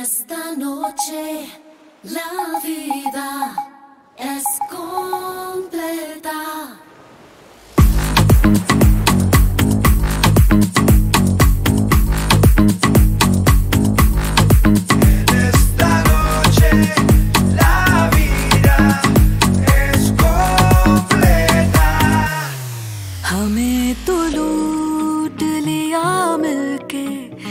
Esta noche la vida es completa. Esta noche la vida es completa.